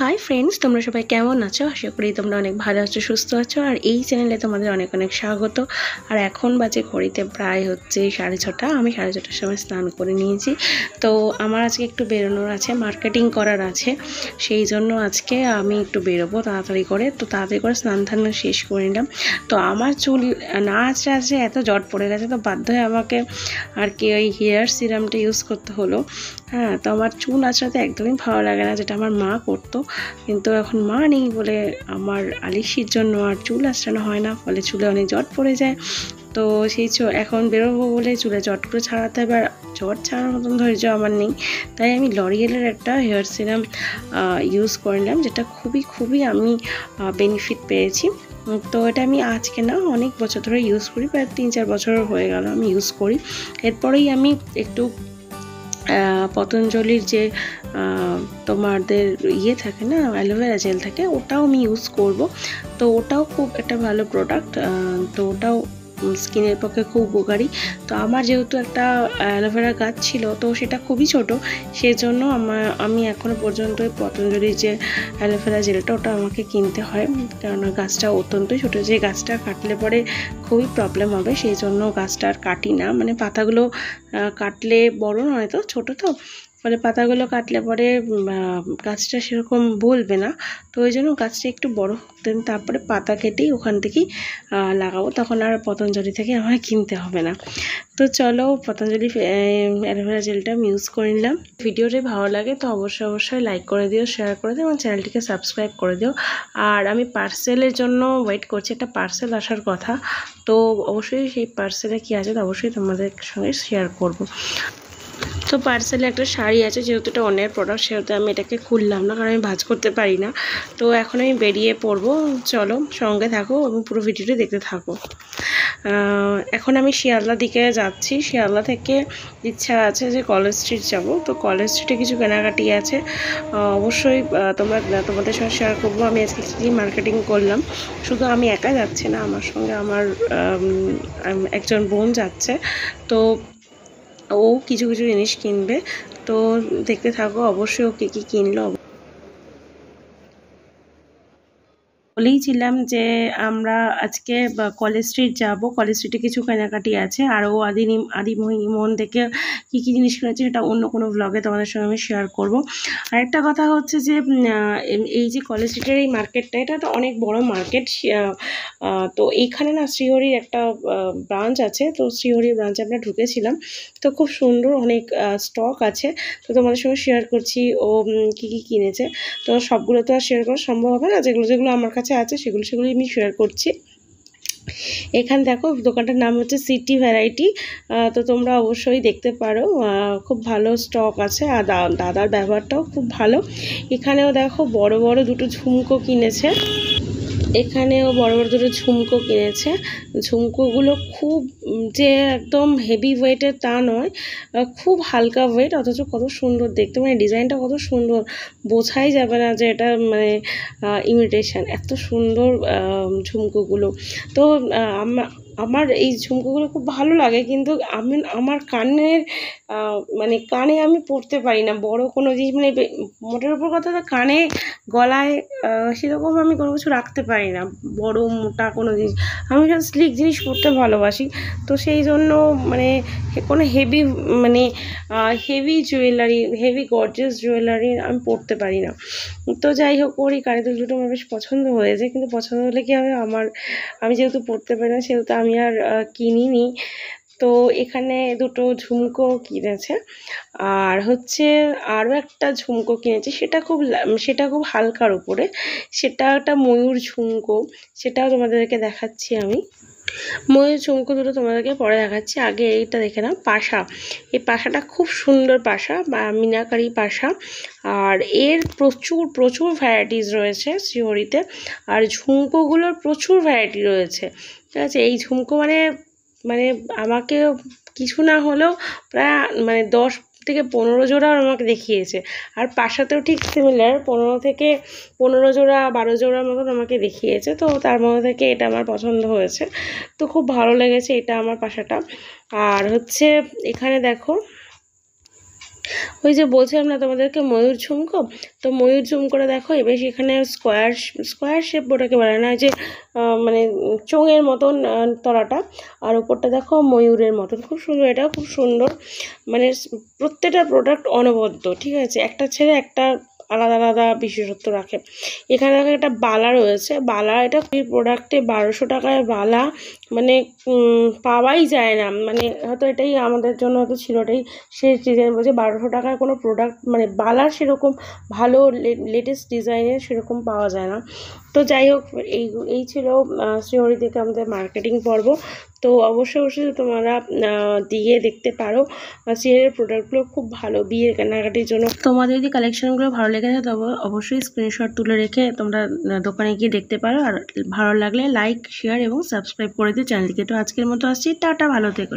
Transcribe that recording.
Hi friends, তোমরা সবাই কেমন আছো? আশা করি তোমরা অনেক ভালো আছো, সুস্থ আছো, আর এই চ্যানেলে তোমাদের অনেক অনেক স্বাগত। আর এখন বাজে ঘড়িতে প্রায় হচ্ছে সাড়ে ছটা, আমি সাড়ে ছটার সময় স্নান করে নিয়েছি। তো আমার আজকে একটু বেরোনোর আছে মার্কেটিং করার আছে, সেই জন্য আজকে আমি একটু বেরোবো তাড়াতাড়ি করে। তো তাড়াতাড়ি করে স্নান ধান শেষ করে নিলাম। তো আমার চুল না আঁচড়ে এত জট পড়ে গেছে, তো বাধ্য হয়ে আমাকে আর কি ওই হেয়ার সিরামটা ইউজ করতে হলো। হ্যাঁ তো আমার চুল আঁচড়াতে একদমই ভালো লাগে না, যেটা আমার মা করতো। কিন্তু এখন মা নেই বলে আমার আলিশির জন্য আর চুল আঁচড়ানো হয় না, ফলে চুলে অনেক জট পড়ে যায়। তো সেই এখন বেরোবো বলে চুলে জটগুলো ছাড়াতে হবে আর জট ছাড়ানোর মতন ধৈর্য আমার নেই। তাই আমি লরিয়েলের একটা হেয়ার সিরাম ইউজ করে নিলাম, যেটা খুবই খুবই আমি বেনিফিট পেয়েছি। তো এটা আমি আজকে না অনেক বছর ধরে ইউজ করি, প্রায় তিন চার বছর হয়ে গেল আমি ইউজ করি। এরপরেই আমি একটু পতঞ্জলির যে তোমাদের ইয়ে থাকে না, অ্যালোভেরা জেল থাকে, ওটাও আমি ইউজ করব। তো ওটাও খুব একটা ভালো প্রোডাক্ট তো ওটাও স্কিনের পক্ষে খুব উপকারী। তো আমার যেহেতু একটা অ্যালোভেরা গাছ ছিল, তো সেটা খুবই ছোট, সেজন্য আমার, আমি এখনও পর্যন্ত পতঞ্জলির যে অ্যালোভেরা জেলটা, ওটা আমাকে কিনতে হয়। কারণ গাছটা অত্যন্তই ছোটো, যে গাছটা কাটলে পরে খুবই প্রবলেম হবে সেই জন্য গাছটা আর কাটি না। মানে পাতাগুলো কাটলে বড় নয় তো, ছোটো তো। ফলে পাতাগুলো কাটলে পরে গাছটা সেরকম বলবে না। তো ওই জন্য গাছটা একটু বড় দেন তারপরে পাতা কেটেই ওখান থেকেই লাগাবো। তখন আর পতঞ্জলি থেকে আমার কিনতে হবে না। তো চলো পতঞ্জলি অ্যালোভেরা জেলটা আমি ইউজ করে নিলাম। ভিডিওটি ভালো লাগে তো অবশ্যই অবশ্যই লাইক করে দিও শেয়ার করে দিও, এবং চ্যানেলটিকে সাবস্ক্রাইব করে দিও। আর আমি পার্সেলের জন্য ওয়েট করছি, একটা পার্সেল আসার কথা। তো অবশ্যই সেই পার্সেলে কী আছে, তো অবশ্যই তোমাদের সঙ্গে শেয়ার করব। তো পার্সেলে একটা শাড়ি আছে যেহেতু এটা অন্যের প্রোডাক্ট সেহেতু আমি এটাকে খুললাম না কারণ আমি ভাজ করতে পারি না। তো এখন আমি বেরিয়ে পড়ব। চলো সঙ্গে থাকো এবং পুরো ভিডিওটি দেখতে থাকো। এখন আমি শিয়ালদা দিকে যাচ্ছি। শিয়ালদা থেকে ইচ্ছা আছে যে কলেজ স্ট্রিট যাব। তো কলেজ স্ট্রিটে কিছু কেনাকাটি আছে। অবশ্যই তোমরা তোমাদের সঙ্গে শেয়ার করব। আমি আজকে কী মার্কেটিং করলাম। শুধু আমি একা যাচ্ছি না আমার সঙ্গে আমার আম, আম, একজন বোন যাচ্ছে। তো ও কিছু কিছু জিনিস কিনবে। তো দেখতে থাকো অবশ্যই ও কী কী কিনলো। বলেইছিলাম যে আমরা আজকে কলেজ স্ট্রিট যাব। কলেজ স্ট্রিটে কিছু কেনাকাটি আছে। আর ও আদিনি, আদিমোহিনী মোহন থেকে কী কী জিনিস কিনেছে সেটা অন্য কোনো ব্লগে তোমাদের সঙ্গে আমি শেয়ার করব। আরেকটা কথা হচ্ছে যে এই যে কলেজ স্ট্রিটের এই মার্কেটটা এটা তো অনেক বড় মার্কেট তো এইখানে না শ্রীহরির একটা ব্রাঞ্চ আছে। তো শ্রীহরির ব্রাঞ্চে আমরা ঢুকেছিলাম। তো খুব সুন্দর অনেক স্টক আছে। তো তোমাদের সঙ্গে শেয়ার করছি। ও কী কী কিনেছে। তো সবগুলো তো আর শেয়ার করা সম্ভব হবে না। যেগুলো যেগুলো আমার কাছে আছে সেগুলো সেগুলি আমি শেয়ার করছি। এখানে দেখো, দোকানটার নাম হচ্ছে সিটি ভ্যারাইটি তো তোমরা অবশ্যই দেখতে পারো খুব ভালো স্টক আছে আর দাদার ব্যবহারটাও খুব ভালো। এখানেও দেখো বড় বড় দুটো ঝুমকো কিনেছে। এখানেও বড় বড় দুটো ঝুমকো কিনেছে। ঝুমকোগুলো খুব যে একদম হেভি ওয়েটের তা নয় খুব হালকা ওয়েট অথচ কত সুন্দর দেখতে। মানে ডিজাইনটা কত সুন্দর, বোঝাই যাবে না যে এটা মানে ইমিটেশন এত সুন্দর ঝুমকোগুলো। তো আমার এই ঝুমকোগুলো খুব ভালো লাগে, কিন্তু আমি, আমার কানের মানে কানে আমি পরতে পারি না। বড় কোনো জিনিস মানে মোটের উপর কথা তো কানে, গলায় সেরকম আমি কোনো কিছু রাখতে পারি না। বড়, মোটা কোনো জিনিস। আমি সব স্লিক জিনিস পরতে ভালোবাসি। তো সেই জন্য মানে কোনো হেভি মানে heavy jewellery heavy gorgeous jewellery আমি পরতে পারি না। তো যাই হোক, ওর এই কানের দুল দুটো আমার বেশ পছন্দ হয়েছে। কিন্তু পছন্দ হলে কি হবে? আমার, আমি যেহেতু পরতে পারি না, সেহেতু আমি আর আহ, কিনিনি। তো এখানে দুটো ঝুমকো কিনেছে। আর হচ্ছে আরও একটা ঝুমকো কিনেছি। সেটা খুব সেটা খুব হালকার উপরে। সেটা একটা ময়ূর ঝুমকো। সেটাও তোমাদেরকে দেখাচ্ছি আমি। ময়ূর ঝুমকো দুটো তোমাদেরকে পরে দেখাচ্ছি। আগে এইটা দেখে নাও, পাশা। এই পাশাটা খুব সুন্দর পাশা, বা মিনাকারি পাশা। আর এর প্রচুর প্রচুর ভ্যারাইটিস রয়েছে শিহরিতে আর ঝুমকোগুলোর প্রচুর ভ্যারাইটি রয়েছে। ঠিক আছে, এই ঝুমকো মানে মানে আমাকে কিছু না হলেও প্রায় মানে দশ থেকে পনেরো জোড়া আমাকে দেখিয়েছে। আর পাশাতেও ঠিক সিমিলার পনেরো থেকে পনেরো জোড়া, বারো জোড়ার মতন আমাকে দেখিয়েছে। তো তার মধ্যে থেকে এটা আমার পছন্দ হয়েছে। তো খুব ভালো লেগেছে এটা আমার পাশাটা। আর হচ্ছে এখানে দেখো ওই যে বলছিলাম না তোমাদেরকে ময়ূর ঝুমকো? তো ময়ূর ঝুমকোটা দেখো, এবার সেখানে স্কোয়ার স্কোয়ার শেপ ওটাকে বানানো হয় যে মানে চোঙের মতন তলাটা। আর ওপরটা দেখো ময়ূরের মতন। খুব সুন্দর এটা খুব সুন্দর। মানে প্রত্যেকটা প্রোডাক্ট অনবদ্য, ঠিক আছে? একটা ছেড়ে একটা আলাদা আলাদা বিশেষত্ব রাখে। এখানে দেখেন একটা বালা রয়েছে। বালা এটা প্রোডাক্টে বারোশো টাকায় বালা মানে পাওয়াই যায় না। মানে হয়তো এটাই আমাদের জন্য হয়তো ছিল, এটাই শেষ ডিজাইন বলছে। বারোশো টাকায় কোনো প্রোডাক্ট মানে বালার সেরকম ভালো লেটেস্ট ডিজাইনের সেরকম পাওয়া যায় না। তো যাই হোক এই এই ছিল আহ, শ্রীহরি থেকে আমাদের মার্কেটিং পর্ব। তো অবশ্যই অবশ্যই তোমরা দিয়ে দেখতে পারো। শ্রীহরির প্রোডাক্টগুলো খুব ভালো বিয়ের কেনাকাটির জন্য। তোমাদের যদি কালেকশনগুলো ভালো লেগে থাকে তবে অবশ্যই স্ক্রিনশট তুলে রেখে তোমরা দোকানে গিয়ে দেখতে পারো। আর ভালো লাগলে লাইক শেয়ার এবং সাবস্ক্রাইব করে দিও। চ্যানেলটিকে তো আজকের মতো আসছি। টাটা ভালো থেকো।